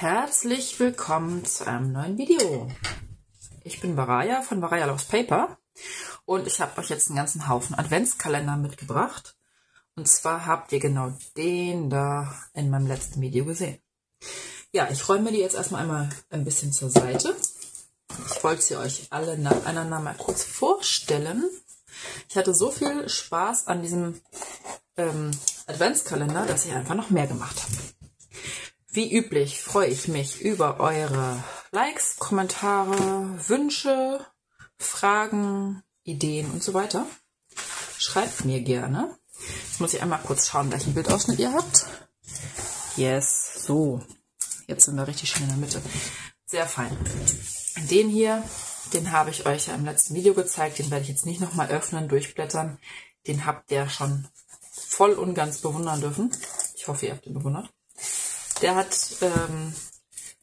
Herzlich willkommen zu einem neuen Video. Ich bin Baraya von Baraya Loves Paper und ich habe euch jetzt einen ganzen Haufen Adventskalender mitgebracht. Und zwar habt ihr genau den da in meinem letzten Video gesehen. Ja, ich räume die jetzt erstmal einmal ein bisschen zur Seite. Ich wollte sie euch alle nacheinander mal kurz vorstellen. Ich hatte so viel Spaß an diesem ähm, Adventskalender, dass ich einfach noch mehr gemacht habe. Wie üblich freue ich mich über eure Likes, Kommentare, Wünsche, Fragen, Ideen und so weiter. Schreibt mir gerne. Jetzt muss ich einmal kurz schauen, welchen Bildausschnitt ihr habt. Yes, so. Jetzt sind wir richtig schön in der Mitte. Sehr fein. Den hier, den habe ich euch ja im letzten Video gezeigt. Den werde ich jetzt nicht nochmal öffnen, durchblättern. Den habt ihr schon voll und ganz bewundern dürfen. Ich hoffe, ihr habt ihn bewundert. Der hat, ähm,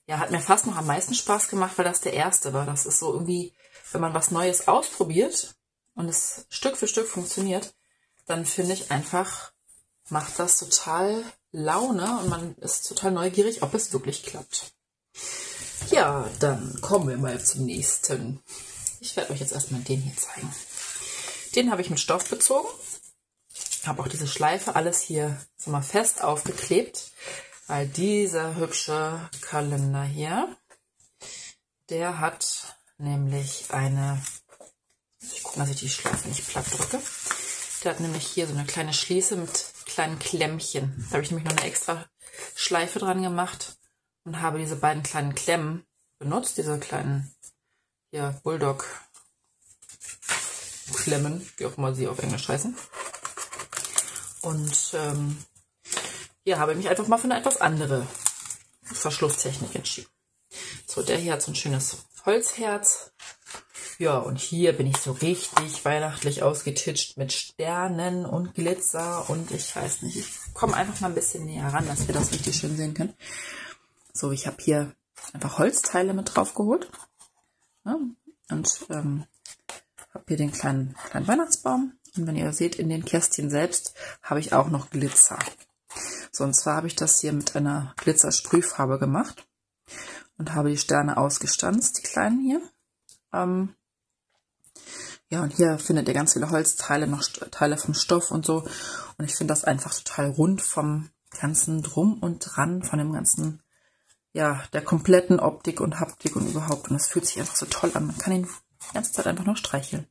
ja, hat mir fast noch am meisten Spaß gemacht, weil das der erste war. Das ist so irgendwie, wenn man was Neues ausprobiert und es Stück für Stück funktioniert, dann finde ich einfach, macht das total Laune und man ist total neugierig, ob es wirklich klappt. Ja, dann kommen wir mal zum nächsten. Ich werde euch jetzt erstmal den hier zeigen. Den habe ich mit Stoff bezogen. Habe auch diese Schleife alles hier so mal fest aufgeklebt. Weil dieser hübsche Kalender hier, der hat nämlich eine, ich gucke, dass ich die Schleife nicht platt drücke. Der hat nämlich hier so eine kleine Schließe mit kleinen Klemmchen. Da habe ich nämlich noch eine extra Schleife dran gemacht und habe diese beiden kleinen Klemmen benutzt, diese kleinen hier Bulldog Klemmen, wie auch immer sie auf Englisch heißen. Und ähm, ja, habe mich einfach mal für eine etwas andere Verschlusstechnik entschieden. So, der hier hat so ein schönes Holzherz. Ja, und hier bin ich so richtig weihnachtlich ausgetitscht mit Sternen und Glitzer und ich weiß nicht, ich komme einfach mal ein bisschen näher ran, dass wir das richtig schön sehen können. So, ich habe hier einfach Holzteile mit drauf geholt. Ja, und ähm, habe hier den kleinen, kleinen Weihnachtsbaum. Und wenn ihr seht, in den Kästchen selbst habe ich auch noch Glitzer. So, und zwar habe ich das hier mit einer Glitzersprühfarbe gemacht und habe die Sterne ausgestanzt, die kleinen hier. Ähm, ja, und hier findet ihr ganz viele Holzteile, noch Teile vom Stoff und so. Und ich finde das einfach total rund vom ganzen Drum und Dran, von dem ganzen, ja, der kompletten Optik und Haptik und überhaupt. Und es fühlt sich einfach so toll an. Man kann ihn die ganze Zeit einfach noch streicheln.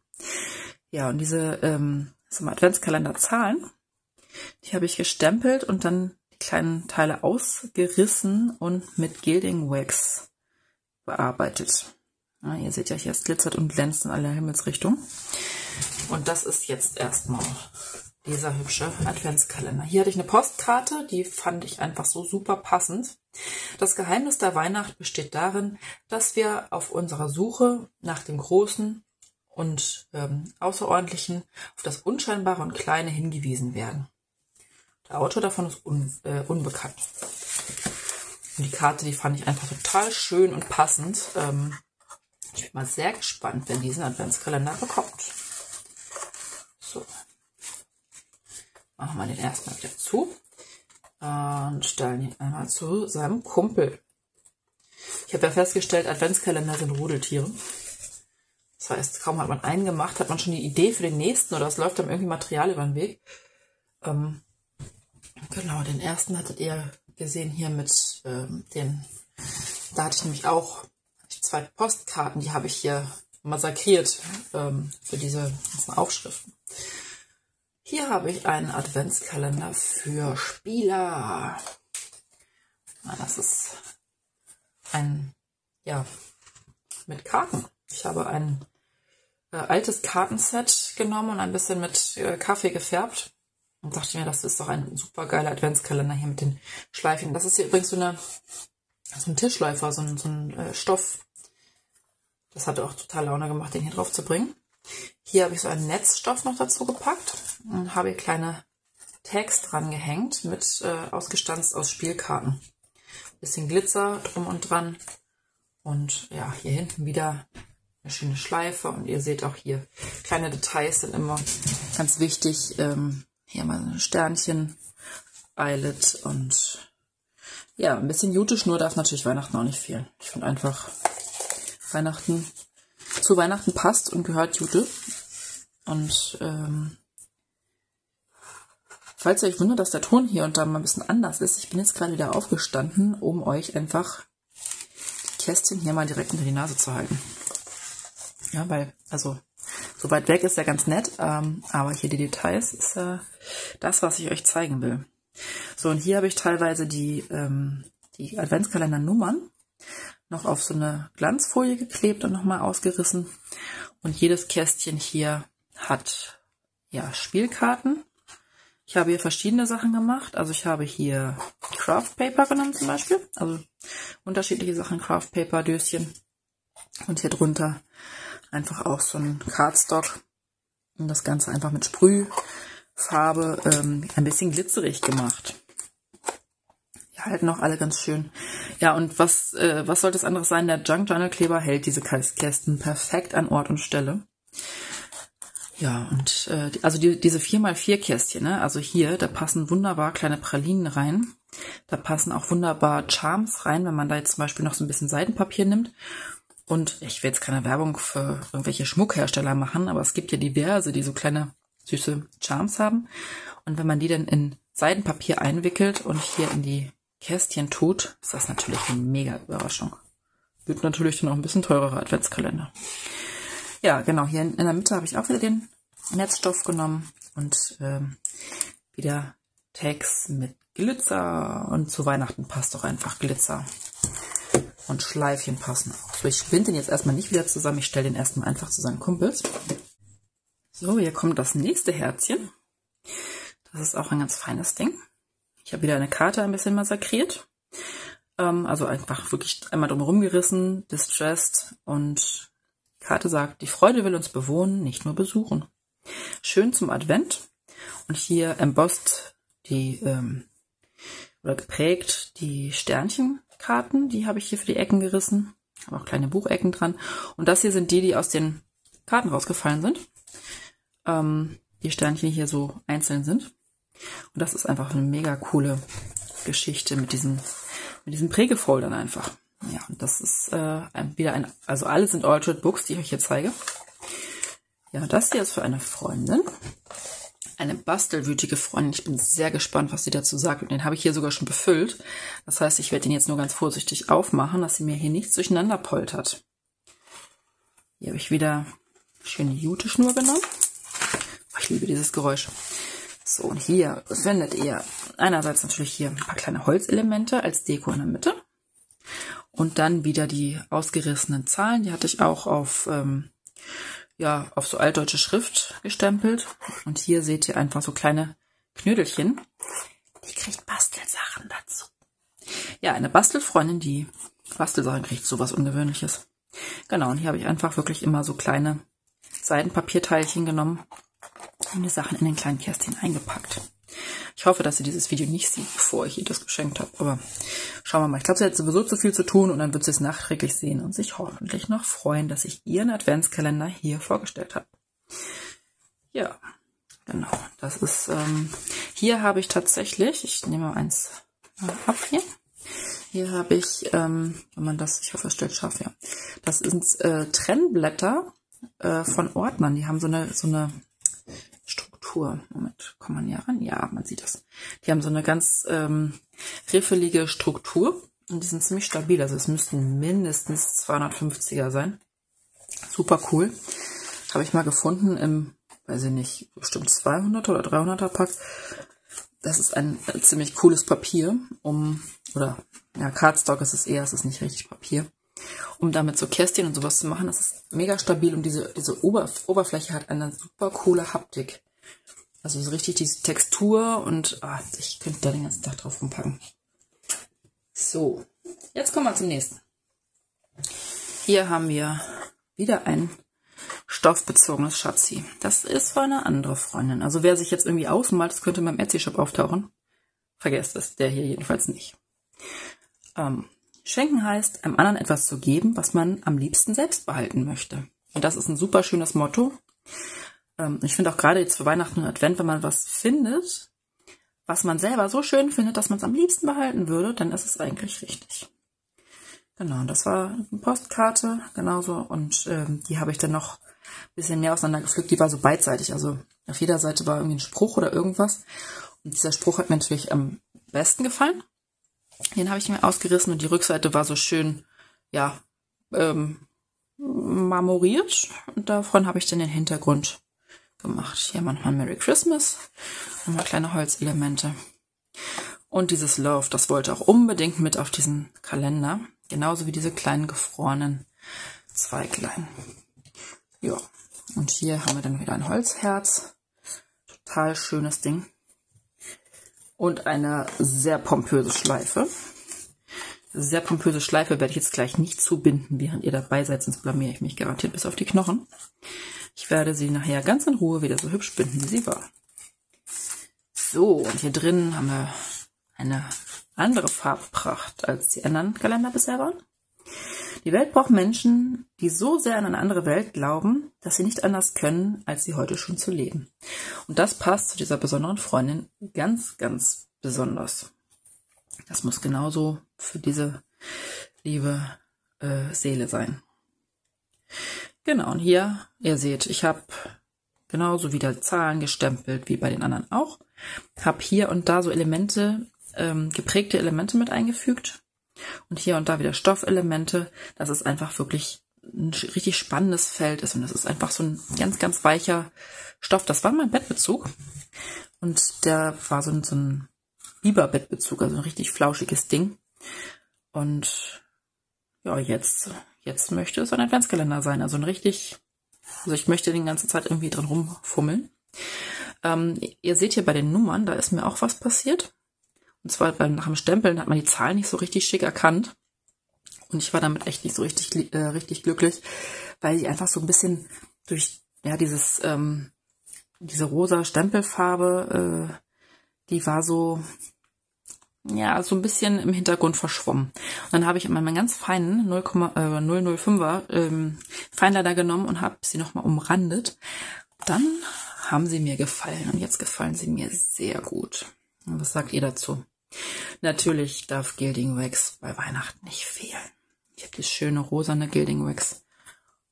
Ja, und diese ähm, Adventskalender-Zahlen, die habe ich gestempelt und dann die kleinen Teile ausgerissen und mit Gilding Wax bearbeitet. Ja, ihr seht ja, hier es glitzert und glänzt in alle Himmelsrichtungen. Und das ist jetzt erstmal dieser hübsche Adventskalender. Hier hatte ich eine Postkarte, die fand ich einfach so super passend. Das Geheimnis der Weihnacht besteht darin, dass wir auf unserer Suche nach dem Großen und ähm, Außerordentlichen auf das Unscheinbare und Kleine hingewiesen werden. Der Autor davon ist un, äh, unbekannt. Und die Karte, die fand ich einfach total schön und passend. Ähm, ich bin mal sehr gespannt, wer diesen Adventskalender bekommt. So. Machen wir den erstmal wieder zu. Und stellen ihn einmal zu seinem Kumpel. Ich habe ja festgestellt, Adventskalender sind Rudeltiere. Das heißt, kaum hat man einen gemacht, hat man schon die Idee für den nächsten oder es läuft dann irgendwie Material über den Weg. Ähm, Genau, den ersten hattet ihr gesehen hier mit ähm, den, da hatte ich nämlich auch zwei Postkarten, die habe ich hier massakriert ähm, für diese ganzen Aufschriften. Hier habe ich einen Adventskalender für Spieler. Na, das ist ein, ja, mit Karten. Ich habe ein äh, altes Kartenset genommen und ein bisschen mit äh, Kaffee gefärbt und dachte mir, das ist doch ein super geiler Adventskalender hier mit den Schleifen. Das ist hier übrigens so, eine, so ein Tischläufer, so ein, so ein äh, Stoff. Das hat auch total Laune gemacht, den hier drauf zu bringen. Hier habe ich so einen Netzstoff noch dazu gepackt und habe hier kleine Tags dran gehängt mit äh, ausgestanzt aus Spielkarten. Bisschen Glitzer drum und dran. Und ja, hier hinten wieder eine schöne Schleife. Und ihr seht auch hier, kleine Details sind immer ganz wichtig. Ähm, hier mal ein Sternchen, Eyelet und Ja, ein bisschen Jute-Schnur darf natürlich Weihnachten auch nicht fehlen. Ich finde einfach, Weihnachten, zu Weihnachten passt und gehört Jute. Und ähm, falls ihr euch wundert, dass der Ton hier und da mal ein bisschen anders ist, ich bin jetzt gerade wieder aufgestanden, um euch einfach die Kästchen hier mal direkt unter die Nase zu halten. Ja, weil, also, so weit weg ist ja ganz nett, ähm, aber hier die Details ist äh, das, was ich euch zeigen will. So, und hier habe ich teilweise die, ähm, die Adventskalender-Nummern noch auf so eine Glanzfolie geklebt und nochmal ausgerissen. Und jedes Kästchen hier hat ja Spielkarten. Ich habe hier verschiedene Sachen gemacht. Also ich habe hier Craft Paper genommen zum Beispiel. Also unterschiedliche Sachen, Craft Paper, Döschen. Und hier drunter einfach auch so ein Cardstock. Und das Ganze einfach mit Sprühfarbe ähm, ein bisschen glitzerig gemacht. Die halten auch alle ganz schön. Ja, und was, äh, was sollte es anderes sein? Der Junk Journal Kleber hält diese Kästen perfekt an Ort und Stelle. Ja, und äh, also die, diese 4x4 Kästchen, ne? also hier, da passen wunderbar kleine Pralinen rein. Da passen auch wunderbar Charms rein, wenn man da jetzt zum Beispiel noch so ein bisschen Seidenpapier nimmt. Und ich will jetzt keine Werbung für irgendwelche Schmuckhersteller machen, aber es gibt ja diverse, die so kleine süße Charms haben. Und wenn man die dann in Seidenpapier einwickelt und hier in die Kästchen tut, ist das natürlich eine mega Überraschung. Wird natürlich dann auch ein bisschen teurerer Adventskalender. Ja, genau, hier in, der Mitte habe ich auch wieder den Netzstoff genommen und ähm, wieder Tags mit Glitzer und zu Weihnachten passt doch einfach Glitzer. Und Schleifchen passen auch. So, ich binde den jetzt erstmal nicht wieder zusammen, ich stelle den erstmal einfach zu seinen Kumpels. So, hier kommt das nächste Herzchen. Das ist auch ein ganz feines Ding. Ich habe wieder eine Karte ein bisschen massakriert. Ähm, also einfach wirklich einmal drumherum gerissen, distressed und die Karte sagt, die Freude will uns bewohnen, nicht nur besuchen. Schön zum Advent. Und hier embossed die ähm, oder geprägt die Sternchenkarten, die habe ich hier für die Ecken gerissen. Habe auch kleine Buchecken dran. Und das hier sind die, die aus den Karten rausgefallen sind. Ähm, die Sternchen hier so einzeln sind. Und das ist einfach eine mega coole Geschichte mit diesen, mit diesen Prägefoldern einfach. Ja, und das ist äh, wieder ein, also alle sind Altered Books, die ich euch hier zeige. Ja, das hier ist für eine Freundin. Eine bastelwütige Freundin. Ich bin sehr gespannt, was sie dazu sagt. Und den habe ich hier sogar schon befüllt. Das heißt, ich werde ihn jetzt nur ganz vorsichtig aufmachen, dass sie mir hier nichts durcheinander poltert. Hier habe ich wieder schöne Jute-Schnur genommen. Ich liebe dieses Geräusch. So, und hier findet ihr einerseits natürlich hier ein paar kleine Holzelemente als Deko in der Mitte. Und dann wieder die ausgerissenen Zahlen. Die hatte ich auch auf, ähm, ja, auf so altdeutsche Schrift gestempelt. Und hier seht ihr einfach so kleine Knödelchen. Die kriegt Bastelsachen dazu. Ja, eine Bastelfreundin, die Bastelsachen kriegt, sowas Ungewöhnliches. Genau, und hier habe ich einfach wirklich immer so kleine Seidenpapierteilchen genommen und die Sachen in den kleinen Kästchen eingepackt. Ich hoffe, dass sie dieses Video nicht sieht, bevor ich ihr das geschenkt habe. Aber schauen wir mal. Ich glaube, sie hat sowieso zu viel zu tun und dann wird sie es nachträglich sehen und sich hoffentlich noch freuen, dass ich ihren Adventskalender hier vorgestellt habe. Ja, genau. Das ist, ähm, hier habe ich tatsächlich, ich nehme eins ab hier. Hier habe ich, ähm, wenn man das, ich hoffe, es stellt scharf, ja. Das sind äh, Trennblätter äh, von Ordnern. Die haben so eine, so eine Struktur. Moment, kommt man ja ran? Ja, man sieht das. Die haben so eine ganz ähm, riffelige Struktur und die sind ziemlich stabil. Also es müssten mindestens 250er sein. Super cool. Habe ich mal gefunden im, weiß ich nicht, bestimmt 200 oder 300er Pack. Das ist ein ziemlich cooles Papier, um, oder, ja, Cardstock ist es eher, es ist nicht richtig Papier um damit so Kästchen und sowas zu machen. Das ist mega stabil und diese, diese Oberf Oberfläche hat eine super coole Haptik. Also so richtig diese Textur und ah, ich könnte da den ganzen Tag drauf rumpacken. So, jetzt kommen wir zum nächsten. Hier haben wir wieder ein stoffbezogenes Schatzi. Das ist für eine andere Freundin. Also wer sich jetzt irgendwie ausmalt, das könnte beim Etsy-Shop auftauchen. Vergesst es, der hier jedenfalls nicht. Ähm, Schenken heißt, einem anderen etwas zu geben, was man am liebsten selbst behalten möchte. Und das ist ein super schönes Motto. Ähm, ich finde auch gerade jetzt für Weihnachten und Advent, wenn man was findet, was man selber so schön findet, dass man es am liebsten behalten würde, dann ist es eigentlich richtig. Genau, das war eine Postkarte, genauso. Und ähm, die habe ich dann noch ein bisschen mehr auseinandergepflückt. Die war so beidseitig. Also auf jeder Seite war irgendwie ein Spruch oder irgendwas. Und dieser Spruch hat mir natürlich am besten gefallen. Den habe ich mir ausgerissen und die Rückseite war so schön, ja, ähm, marmoriert. Und davon habe ich dann den Hintergrund gemacht. Hier manchmal Merry Christmas und mal kleine Holzelemente. Und dieses Love, das wollte auch unbedingt mit auf diesen Kalender. Genauso wie diese kleinen gefrorenen Zweiglein. Ja, und hier haben wir dann wieder ein Holzherz. Total schönes Ding. Und eine sehr pompöse Schleife. Sehr pompöse Schleife werde ich jetzt gleich nicht zubinden, während ihr dabei seid, sonst blamiere ich mich garantiert bis auf die Knochen. Ich werde sie nachher ganz in Ruhe wieder so hübsch binden, wie sie war. So, und hier drin haben wir eine andere Farbpracht als die anderen Kalender bisher waren. Die Welt braucht Menschen, die so sehr an eine andere Welt glauben, dass sie nicht anders können, als sie heute schon zu leben. Und das passt zu dieser besonderen Freundin ganz, ganz besonders. Das muss genauso für diese liebe äh, Seele sein. Genau, und hier, ihr seht, ich habe genauso wieder Zahlen gestempelt wie bei den anderen auch. Habe hier und da so Elemente ähm, geprägte Elemente mit eingefügt und hier und da wieder Stoffelemente, dass es einfach wirklich ein richtig spannendes Feld ist und es ist einfach so ein ganz, ganz weicher Stoff. Das war mein Bettbezug und der war so ein, so ein Biberbettbezug, also ein richtig flauschiges Ding. Und ja, jetzt, jetzt möchte es ein Adventskalender sein, also ein richtig, also ich möchte die ganze Zeit irgendwie drin rumfummeln. Ähm, ihr seht hier bei den Nummern, da ist mir auch was passiert. Und zwar beim, nach dem Stempeln hat man die Zahlen nicht so richtig schick erkannt. Und ich war damit echt nicht so richtig, äh, richtig glücklich, weil die einfach so ein bisschen durch, ja, dieses, ähm, diese rosa Stempelfarbe, äh, die war so, ja, so ein bisschen im Hintergrund verschwommen. Und dann habe ich immer meinen ganz feinen 0, äh, 005er ähm, Feinliner genommen und habe sie nochmal umrandet. Dann haben sie mir gefallen und jetzt gefallen sie mir sehr gut. Was sagt ihr dazu? Natürlich darf Gilding Wax bei Weihnachten nicht fehlen. Ich habe das schöne rosane Gilding Wax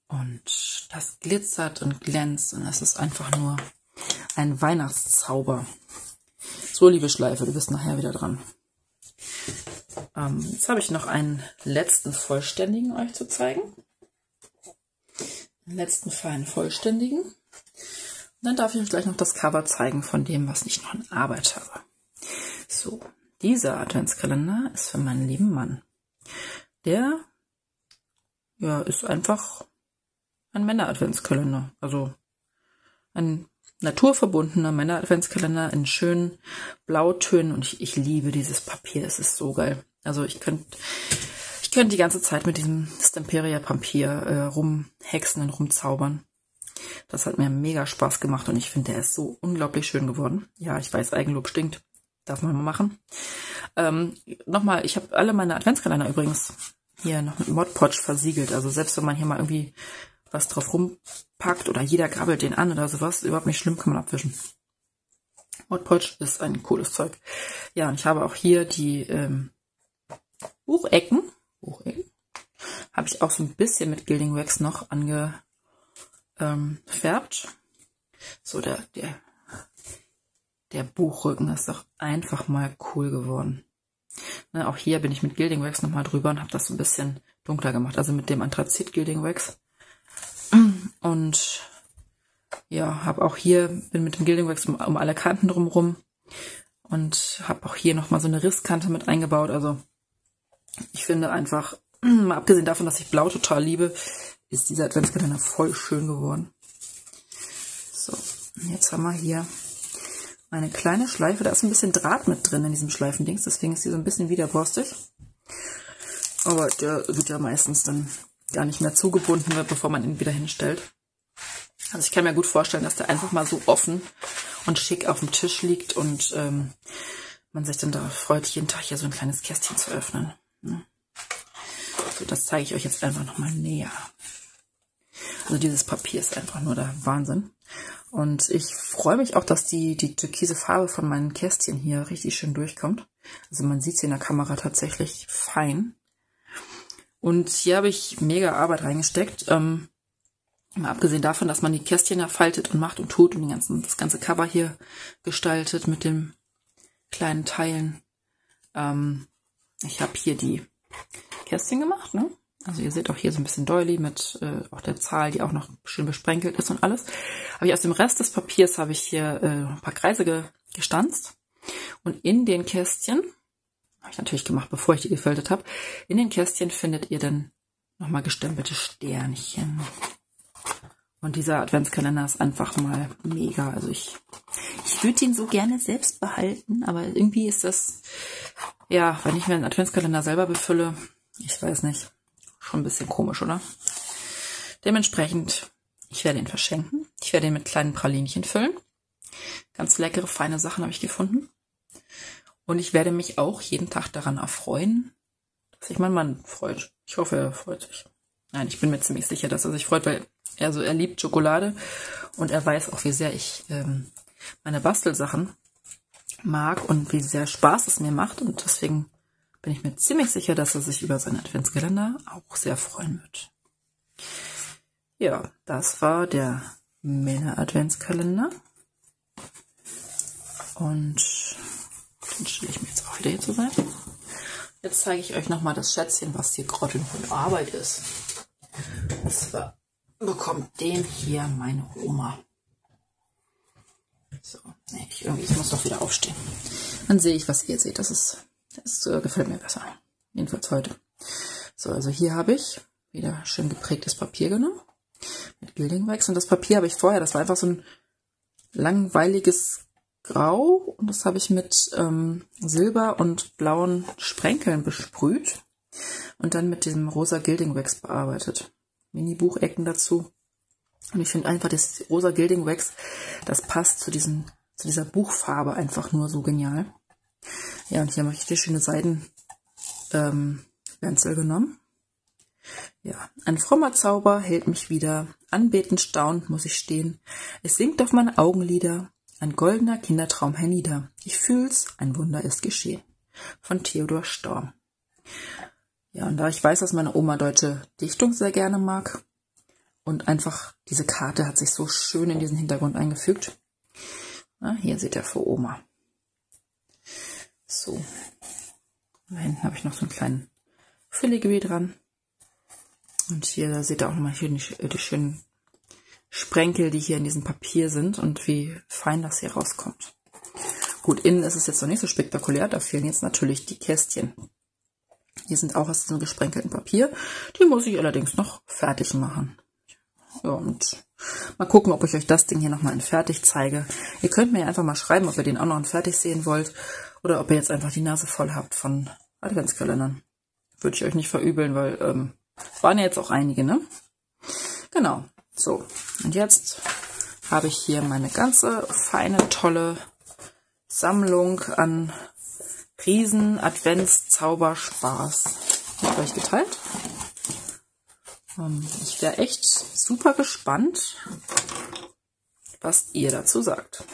und das glitzert und glänzt und es ist einfach nur ein Weihnachtszauber. So, liebe Schleife, du bist nachher wieder dran. Ähm, jetzt habe ich noch einen letzten vollständigen euch zu zeigen. Den letzten feinen vollständigen. Und dann darf ich euch gleich noch das Cover zeigen von dem, was ich noch in Arbeit habe. So, dieser Adventskalender ist für meinen lieben Mann. Der ja, ist einfach ein Männer-Adventskalender. Also ein naturverbundener Männer-Adventskalender in schönen Blautönen und ich, ich liebe dieses Papier. Es ist so geil. Also ich könnte ich könnte die ganze Zeit mit diesem Stemperia Papier äh, rumhexen und rumzaubern. Das hat mir mega Spaß gemacht und ich finde, der ist so unglaublich schön geworden. Ja, ich weiß, Eigenlob stinkt. Darf man mal machen. Ähm, Nochmal, ich habe alle meine Adventskalender übrigens hier noch mit Mod Podge versiegelt. Also selbst wenn man hier mal irgendwie was drauf rumpackt oder jeder grabbelt den an oder sowas, überhaupt nicht schlimm, kann man abwischen. Mod ist ein cooles Zeug. Ja, und ich habe auch hier die ähm, Buchecken, Buchecken, habe ich auch so ein bisschen mit Gilding Wax noch angefärbt. Ähm, so, der, der der Buchrücken ist doch einfach mal cool geworden. Ne, auch hier bin ich mit Gilding Wax nochmal drüber und habe das so ein bisschen dunkler gemacht. Also mit dem Anthrazit Gilding Wax. Und ja, habe auch hier, bin mit dem Gilding Wax um, um alle Kanten drumrum und habe auch hier nochmal so eine Risskante mit eingebaut. Also ich finde einfach, mal abgesehen davon, dass ich Blau total liebe, ist dieser Adventskalender voll schön geworden. So, jetzt haben wir hier eine kleine Schleife. Da ist ein bisschen Draht mit drin in diesem Schleifendings, deswegen ist sie so ein bisschen widerborstig. Aber der wird ja meistens dann gar nicht mehr zugebunden wird, bevor man ihn wieder hinstellt. Also ich kann mir gut vorstellen, dass der einfach mal so offen und schick auf dem Tisch liegt und ähm, man sich dann da freut, jeden Tag hier so ein kleines Kästchen zu öffnen. Ne? So, das zeige ich euch jetzt einfach nochmal näher. Also dieses Papier ist einfach nur der Wahnsinn. Und ich freue mich auch, dass die, die türkise Farbe von meinen Kästchen hier richtig schön durchkommt. Also man sieht sie in der Kamera tatsächlich fein. Und hier habe ich mega Arbeit reingesteckt. Ähm, mal abgesehen davon, dass man die Kästchen ja faltet und macht und tut und den ganzen, das ganze Cover hier gestaltet mit den kleinen Teilen. Ähm, ich habe hier die Kästchen gemacht, ne? Also ihr seht auch hier so ein bisschen Doily mit äh, auch der Zahl, die auch noch schön besprenkelt ist und alles. Aber aus dem Rest des Papiers habe ich hier äh, ein paar Kreise ge gestanzt. Und in den Kästchen, habe ich natürlich gemacht, bevor ich die gefaltet habe, in den Kästchen findet ihr dann nochmal gestempelte Sternchen. Und dieser Adventskalender ist einfach mal mega. Also ich, ich würde ihn so gerne selbst behalten, aber irgendwie ist das, ja, wenn ich mir einen Adventskalender selber befülle, ich weiß nicht, Schon ein bisschen komisch, oder? Dementsprechend, ich werde ihn verschenken. Ich werde ihn mit kleinen Pralinchen füllen. Ganz leckere, feine Sachen habe ich gefunden. Und ich werde mich auch jeden Tag daran erfreuen, dass sich mein Mann freut. Ich hoffe, er freut sich. Nein, ich bin mir ziemlich sicher, dass er sich freut, weil er so, er liebt Schokolade und er weiß auch, wie sehr ich ähm, meine Bastelsachen mag und wie sehr Spaß es mir macht und deswegen bin ich mir ziemlich sicher, dass er sich über seinen Adventskalender auch sehr freuen wird. Ja, das war der Männer-Adventskalender. Und den stelle ich mir jetzt auch wieder hier zur Seite. Jetzt zeige ich euch nochmal das Schätzchen, was hier in Arbeit ist. Und zwar bekommt den hier meine Oma. So, nee, ich, irgendwie, ich muss doch wieder aufstehen. Dann sehe ich, was ihr seht. Das ist das äh, gefällt mir besser. Jedenfalls heute. So, also hier habe ich wieder schön geprägtes Papier genommen. Mit Gilding Wax. Und das Papier habe ich vorher, das war einfach so ein langweiliges Grau. Und das habe ich mit ähm, Silber und blauen Sprenkeln besprüht. Und dann mit diesem rosa Gilding Wax bearbeitet. Mini-Buchecken dazu. Und ich finde einfach, das rosa Gilding Wax, das passt zu, diesen, zu dieser Buchfarbe einfach nur so genial. Ja, und hier habe ich die schöne Seiden ähm, genommen. Ja, ein frommer Zauber hält mich wieder. Anbetend staunend muss ich stehen. Es sinkt auf meine Augenlider. Ein goldener Kindertraum hernieder. Ich fühl's, ein Wunder ist geschehen. Von Theodor Storm. Ja, und da ich weiß, dass meine Oma deutsche Dichtung sehr gerne mag und einfach diese Karte hat sich so schön in diesen Hintergrund eingefügt. Na, hier seht ihr für Oma. So. Da hinten habe ich noch so einen kleinen Filigree dran. Und hier seht ihr auch nochmal hier die, die schönen Sprenkel, die hier in diesem Papier sind und wie fein das hier rauskommt. Gut, innen ist es jetzt noch nicht so spektakulär, da fehlen jetzt natürlich die Kästchen. Die sind auch aus diesem gesprenkelten Papier. Die muss ich allerdings noch fertig machen. Ja, und mal gucken, ob ich euch das Ding hier nochmal in fertig zeige. Ihr könnt mir einfach mal schreiben, ob ihr den auch noch in fertig sehen wollt oder ob ihr jetzt einfach die Nase voll habt von Adventskalendern. Würde ich euch nicht verübeln, weil ähm, waren ja jetzt auch einige, ne? Genau. So, und jetzt habe ich hier meine ganze feine, tolle Sammlung an riesen Advents-Zauberspaß mit euch geteilt. Ähm, ich wäre echt super gespannt, was ihr dazu sagt.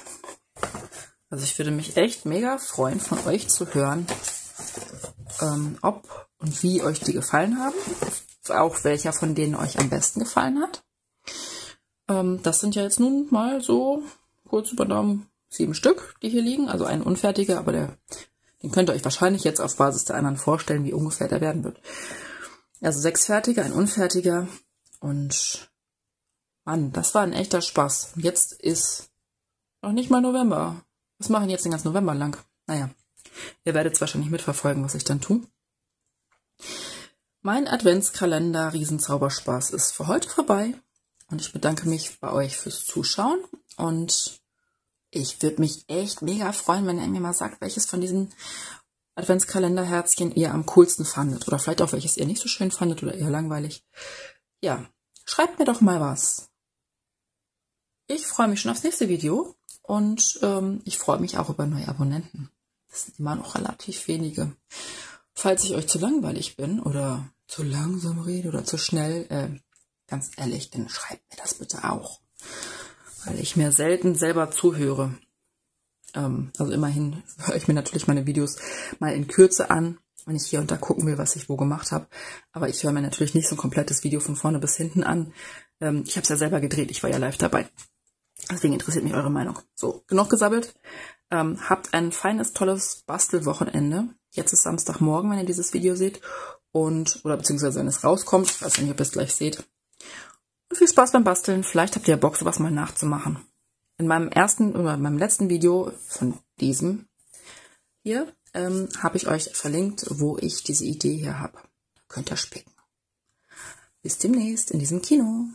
Also ich würde mich echt mega freuen, von euch zu hören, ähm, ob und wie euch die gefallen haben. Auch welcher von denen euch am besten gefallen hat. Ähm, das sind ja jetzt nun mal so kurz über Daumen sieben Stück, die hier liegen. Also ein unfertiger, aber der, den könnt ihr euch wahrscheinlich jetzt auf Basis der anderen vorstellen, wie ungefähr der werden wird. Also sechs fertige, ein unfertiger und Mann, das war ein echter Spaß. Jetzt ist noch nicht mal November. Was machen jetzt den ganzen November lang? Naja, ihr werdet es wahrscheinlich mitverfolgen, was ich dann tue. Mein Adventskalender Riesenzauberspaß ist für heute vorbei und ich bedanke mich bei euch fürs Zuschauen und ich würde mich echt mega freuen, wenn ihr mir mal sagt, welches von diesen Adventskalenderherzchen ihr am coolsten fandet oder vielleicht auch welches ihr nicht so schön fandet oder eher langweilig. Ja, schreibt mir doch mal was. Ich freue mich schon aufs nächste Video und ähm, ich freue mich auch über neue Abonnenten. Das sind immer noch relativ wenige. Falls ich euch zu langweilig bin oder zu langsam rede oder zu schnell, äh, ganz ehrlich, dann schreibt mir das bitte auch. weil ich mir selten selber zuhöre. Ähm, also immerhin höre ich mir natürlich meine Videos mal in Kürze an, wenn ich hier und da gucken will, was ich wo gemacht habe. Aber ich höre mir natürlich nicht so ein komplettes Video von vorne bis hinten an. Ähm, ich habe es ja selber gedreht, ich war ja live dabei. Deswegen interessiert mich eure Meinung. So, genug gesabbelt. Ähm, habt ein feines, tolles Bastelwochenende. Jetzt ist Samstagmorgen, wenn ihr dieses Video seht. Und, oder beziehungsweise wenn es rauskommt. Ob ihr es gleich seht. Viel Spaß beim Basteln. Vielleicht habt ihr ja Bock, sowas mal nachzumachen. In meinem ersten oder meinem letzten Video von diesem hier ähm, habe ich euch verlinkt, wo ich diese Idee hier habe. Könnt ihr spicken. Bis demnächst in diesem Kino.